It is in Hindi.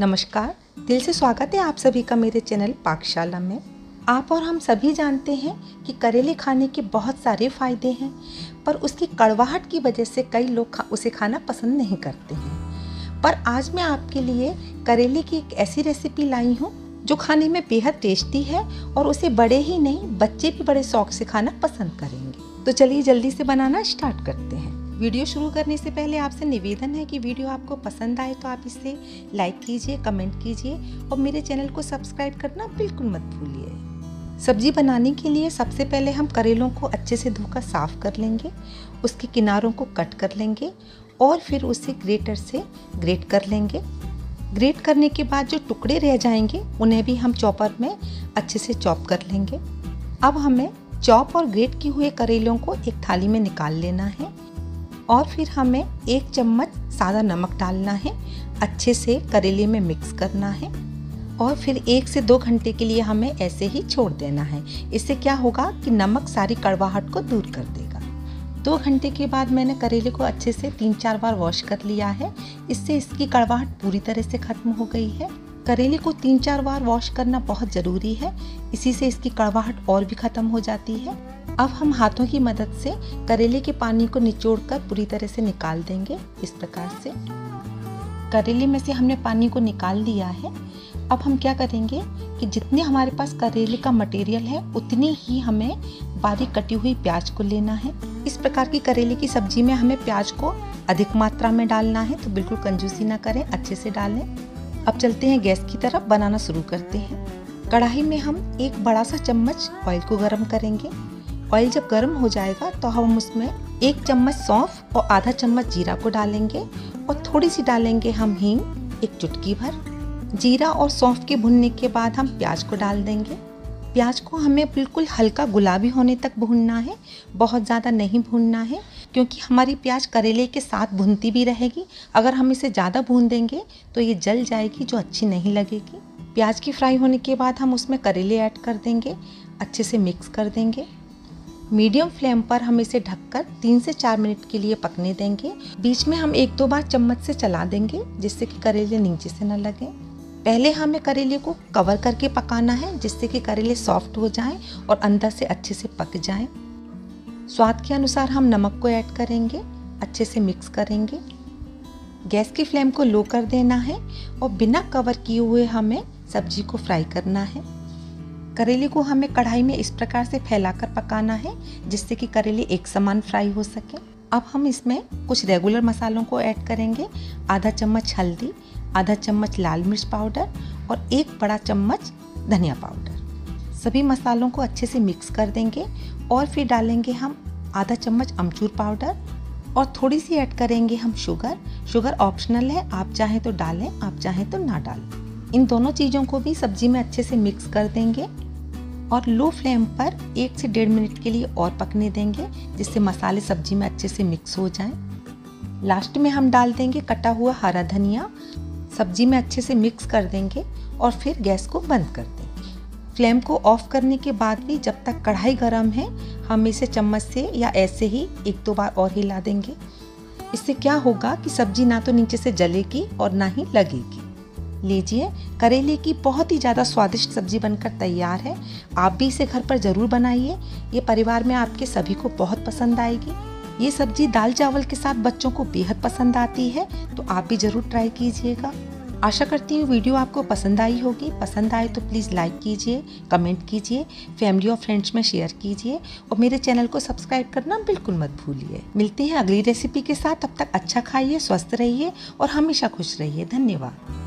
नमस्कार दिल से स्वागत है आप सभी का मेरे चैनल पाकशाला में। आप और हम सभी जानते हैं कि करेले खाने के बहुत सारे फ़ायदे हैं पर उसकी कड़वाहट की वजह से कई लोग खा, उसे खाना पसंद नहीं करते हैं। पर आज मैं आपके लिए करेले की एक ऐसी रेसिपी लाई हूँ जो खाने में बेहद टेस्टी है और उसे बड़े ही नहीं बच्चे भी बड़े शौक से खाना पसंद करेंगे। तो चलिए जल्दी से बनाना स्टार्ट करते हैं। वीडियो शुरू करने से पहले आपसे निवेदन है कि वीडियो आपको पसंद आए तो आप इसे लाइक कीजिए, कमेंट कीजिए और मेरे चैनल को सब्सक्राइब करना बिल्कुल मत भूलिए। सब्ज़ी बनाने के लिए सबसे पहले हम करेलों को अच्छे से धोकर साफ़ कर लेंगे, उसके किनारों को कट कर लेंगे और फिर उसे ग्रेटर से ग्रेट कर लेंगे। ग्रेट करने के बाद जो टुकड़े रह जाएँगे, उन्हें भी हम चॉपर में अच्छे से चॉप कर लेंगे। अब हमें चॉप और ग्रेट किए हुए करेलों को एक थाली में निकाल लेना है। और फिर हमें एक चम्मच सादा नमक डालना है। अच्छे से करेले में मिक्स करना है। और फिर एक से दो घंटे के लिए हमें ऐसे ही छोड़ देना है। इससे क्या होगा कि नमक सारी कड़वाहट को दूर कर देगा। दो घंटे के बाद मैंने करेले को अच्छे से तीन चार बार वॉश कर लिया है। इससे इसकी कड़वाहट पूरी तरह से ख़त्म हो गई है। करेले को तीन चार बार वॉश करना बहुत ज़रूरी है। इसी से इसकी कड़वाहट और भी ख़त्म हो जाती है। अब हम हाथों की मदद से करेले के पानी को निचोड़कर पूरी तरह से निकाल देंगे इस प्रकार से। करेले में से हमने पानी को निकाल दिया है। अब हम क्या करेंगे कि जितने हमारे पास करेले का मटेरियल है, उतनी ही हमें बारीक कटी हुई प्याज को लेना है। इस प्रकार की करेले की सब्ज़ी में हमें प्याज को अधिक मात्रा में डालना है तो बिल्कुल कंजूसी ना करें, अच्छे से डालें। अब चलते हैं गैस की तरफ़, बनाना शुरू करते हैं। कढ़ाई में हम एक बड़ा सा चम्मच ऑयल को गर्म करेंगे। ऑयल जब गर्म हो जाएगा तो हम उसमें एक चम्मच सौंफ और आधा चम्मच जीरा को डालेंगे और थोड़ी सी डालेंगे हम हींग, एक चुटकी भर। जीरा और सौंफ के भुनने के बाद हम प्याज को डाल देंगे। प्याज को हमें बिल्कुल हल्का गुलाबी होने तक भूनना है, बहुत ज़्यादा नहीं भूनना है, क्योंकि हमारी प्याज करेले के साथ भुनती भी रहेगी। अगर हम इसे ज़्यादा भून देंगे तो ये जल जाएगी, जो अच्छी नहीं लगेगी। प्याज की फ्राई होने के बाद हम उसमें करेले ऐड कर देंगे, अच्छे से मिक्स कर देंगे। मीडियम फ्लेम पर हम इसे ढककर तीन से चार मिनट के लिए पकने देंगे। बीच में हम एक दो बार चम्मच से चला देंगे, जिससे कि करेले नीचे से न लगे। पहले हमें करेले को कवर करके पकाना है, जिससे कि करेले सॉफ्ट हो जाएँ और अंदर से अच्छे से पक जाएँ। स्वाद के अनुसार हम नमक को ऐड करेंगे, अच्छे से मिक्स करेंगे। गैस की फ्लेम को लो कर देना है और बिना कवर किए हुए हमें सब्ज़ी को फ्राई करना है। करेले को हमें कढ़ाई में इस प्रकार से फैलाकर पकाना है, जिससे कि करेले एक समान फ्राई हो सके। अब हम इसमें कुछ रेगुलर मसालों को ऐड करेंगे। आधा चम्मच हल्दी, आधा चम्मच लाल मिर्च पाउडर और एक बड़ा चम्मच धनिया पाउडर। सभी मसालों को अच्छे से मिक्स कर देंगे और फिर डालेंगे हम आधा चम्मच अमचूर पाउडर और थोड़ी सी ऐड करेंगे हम शुगर। शुगर ऑप्शनल है, आप चाहें तो डालें, आप चाहें तो ना डालें। इन दोनों चीज़ों को भी सब्ज़ी में अच्छे से मिक्स कर देंगे और लो फ्लेम पर एक से डेढ़ मिनट के लिए और पकने देंगे, जिससे मसाले सब्ज़ी में अच्छे से मिक्स हो जाएँ। लास्ट में हम डाल देंगे कटा हुआ हरा धनिया। सब्ज़ी में अच्छे से मिक्स कर देंगे और फिर गैस को बंद कर देंगे। फ्लेम को ऑफ़ करने के बाद भी जब तक कढ़ाई गर्म है, हम इसे चम्मच से या ऐसे ही एक दो बार और हिला देंगे। इससे क्या होगा कि सब्ज़ी ना तो नीचे से जलेगी और ना ही लगेगी। लीजिए। करेले की बहुत ही ज़्यादा स्वादिष्ट सब्ज़ी बनकर तैयार है। आप भी इसे घर पर ज़रूर बनाइए। ये परिवार में आपके सभी को बहुत पसंद आएगी। ये सब्ज़ी दाल चावल के साथ बच्चों को बेहद पसंद आती है तो आप भी ज़रूर ट्राई कीजिएगा। आशा करती हूँ वीडियो आपको पसंद आई होगी। पसंद आए तो प्लीज़ लाइक कीजिए, कमेंट कीजिए, फैमिली और फ्रेंड्स में शेयर कीजिए और मेरे चैनल को सब्सक्राइब करना बिल्कुल मत भूलिए। मिलते हैं अगली रेसिपी के साथ। तब तक अच्छा खाइए, स्वस्थ रहिए और हमेशा खुश रहिए। धन्यवाद।